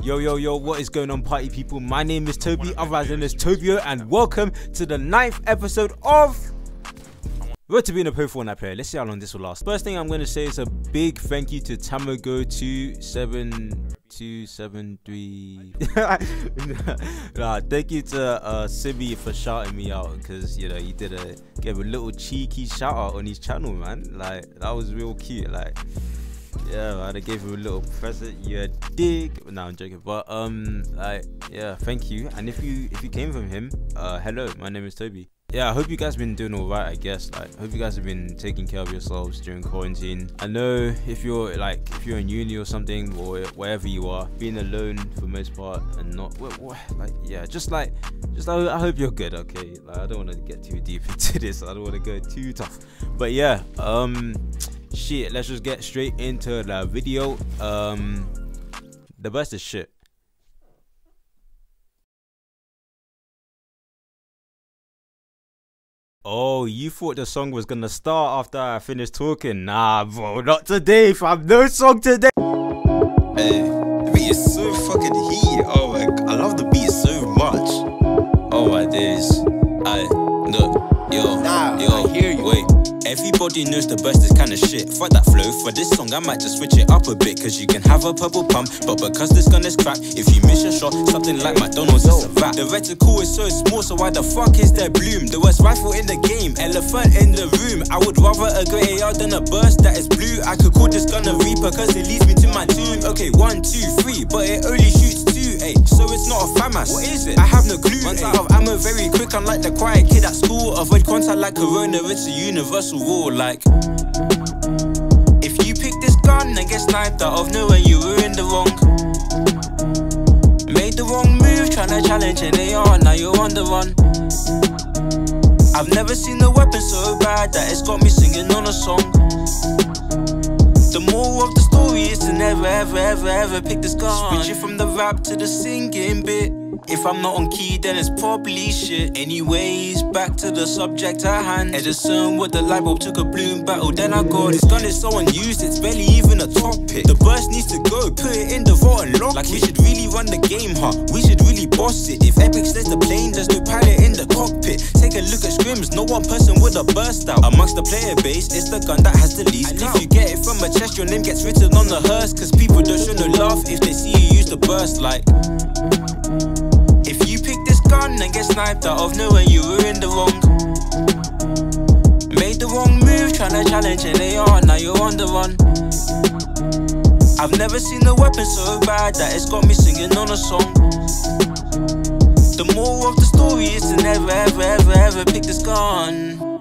Yo, yo, yo, what is going on, party people? My name is Toby, otherwise known as Tobio, and welcome to the ninth episode of Road to being a Pro Fortnite player. Let's see how long this will last. First thing I'm going to say is a big thank you to Tamago27273. nah, thank you to uh, Sibby for shouting me out because, you know, he did a, gave a little cheeky shout out on his channel, man. Like, that was real cute. Like, yeah I gave him a little present. You a dig? No, I'm joking. But um, like yeah, thank you. And if you if you came from him, uh, hello, my name is Toby. Yeah, I hope you guys have been doing all right. I guess like hope you guys have been taking care of yourselves during quarantine. I know if you're like if you're in uni or something or wherever you are, being alone for most part and not what, what, like yeah, just like just I, I hope you're good. Okay, like I don't want to get too deep into this. I don't want to go too tough. But yeah, um shit let's just get straight into the video um the burst is shit Oh, you thought the song was gonna start after I finished talking? Nah, bro, not today, fam. No song today. Hey, the beat is so fucking heat. Oh my, I love the beat Everybody knows the burst is kinda shit. Fuck that flow. For this song, I might just switch it up a bit. Cause you can have a purple pump. But because this gun is crap, if you miss your shot, something like McDonald's is a vat. The reticle is so small, so why the fuck is there bloom? The worst rifle in the game, elephant in the room. I would rather a grey AR than a burst that is blue. I could call this gun a reaper, cause it leads me to my doom. Okay, one, two, three, but it only shoots not a FAMAS. What is it? I have no clue. Runs eh. out of ammo very quick, unlike the quiet kid at school. Avoid contact like Corona, it's a universal rule. Like, if you pick this gun and get sniped out of nowhere, you were in the wrong. Made the wrong move, tryna challenge an AR, now you're on the run. I've never seen a weapon so bad that it's got me singing on a song. The moral of the to never, ever, ever, ever pick this gun. Switch it from the rap to the singing bit. If I'm not on key, then it's probably shit. Anyways, back to the subject at hand. Edison with the light bulb took a bloom battle. Then I got this gun is so unused, it's barely even a topic. The burst needs to go, put it in the vault and lock Like we should really run the game, huh? We should really boss it. If Epic says the plane, there's no pilot in the. Take a look at scrims, no one person would have burst out. Amongst the player base, it's the gun that has the least. And if you get it from a chest, your name gets written on the hearse. Cause people don't show no love if they see you use the burst like. If you pick this gun and get sniped out of nowhere, you were in the wrong. Made the wrong move, tryna challenge and they AR, now you're on the run. I've never seen a weapon so bad that it's got me singing on a song. The moral of the story is to never, ever, ever, ever pick this gun.